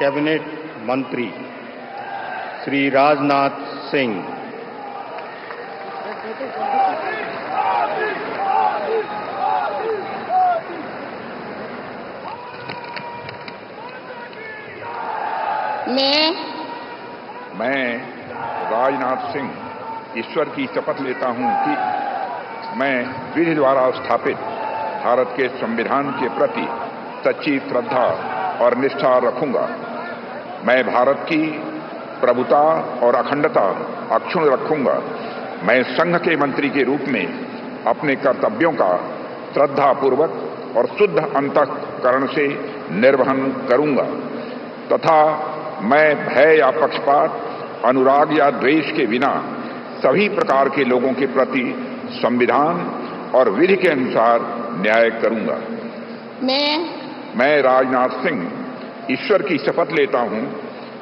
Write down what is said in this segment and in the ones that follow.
Cabinet मंत्री श्री राजनाथ सिंह। मैं मैं राजनाथ सिंह ईश्वर की शपथ लेता हूँ कि मैं विधि द्वारा स्थापित भारत के संविधान के प्रति सच्ची श्रद्धा और निष्ठा रखूँगा। मैं भारत की प्रभुता और अखंडता अक्षुण रखूँगा। मैं संघ के मंत्री के रूप में अपने कर्तव्यों का श्रद्धापूर्वक और शुद्ध अंतकरण से निर्वहन करूँगा। तथा मैं भय या पक्षपात अनुराग या द्वेष के बिना सभी प्रकार के लोगों के प्रति संविधान और विधि के अनुसार न्याय करूँगा। मैं मैं राजनाथ सिंह ईश्वर की शपथ लेता हूँ।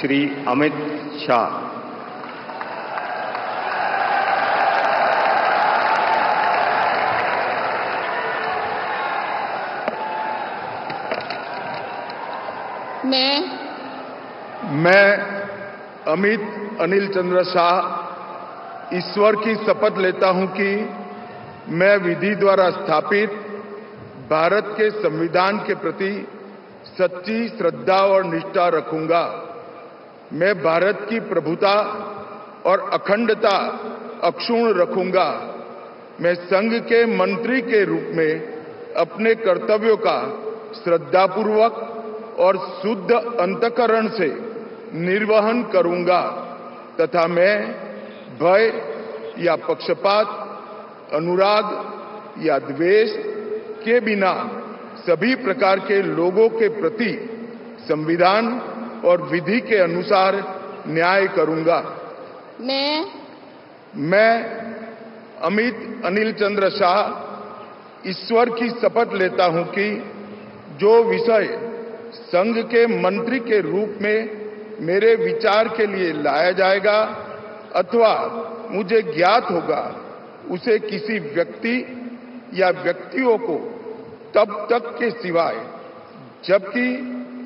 श्री अमित शाह। मैं मैं अमित अनिल चंद्र शाह ईश्वर की शपथ लेता हूँ कि मैं विधि द्वारा स्थापित भारत के संविधान के प्रति सच्ची श्रद्धा और निष्ठा रखूँगा। मैं भारत की प्रभुता और अखंडता अक्षुण रखूँगा। मैं संघ के मंत्री के रूप में अपने कर्तव्यों का श्रद्धापूर्वक और शुद्ध अंतकरण से निर्वहन करूँगा तथा मैं भय या पक्षपात, अनुराग या द्वेष के बिना सभी प्रकार के लोगों के प्रति संविधान और विधि के अनुसार न्याय करूँगा। मैं मैं अमित अनिल चंद्र शाह ईश्वर की शपथ लेता हूँ कि जो विषय संघ के मंत्री के रूप में मेरे विचार के लिए लाया जाएगा अथवा मुझे ज्ञात होगा उसे किसी व्यक्ति या व्यक्तियों को तब तक के सिवाय जबकि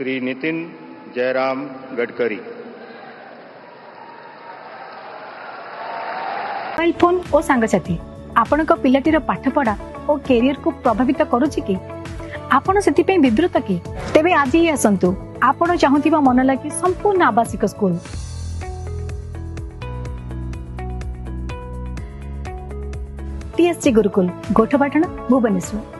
श्री नितिन जयराम गडकरी ମୋବାଇଲ ଫୋନ ଓ ସାଙ୍ଗସାଥୀ ଆପଣଙ୍କ ପିଲାଟିର ପାଠପଢା ଓ କ୍ୟାରିୟରକୁ ପ୍ରଭାବିତ କରୁଛି କି ଆପଣ ସେଥିପାଇଁ ବିବ୍ରତ କି ତେବେ ଆଜି ହିଁ ଆସନ୍ତୁ ଆପଣ ଚାହୁଁଥିବା ମନ ଲାଗି ସମ୍ପୂର୍ଣ୍ଣ ଆବାସିକ ସ୍କୁଲ ଟିଏସସି ଗୁରୁକୁଲ ଗୋଠପାଟଣା ଭୁବନେଶ୍ୱର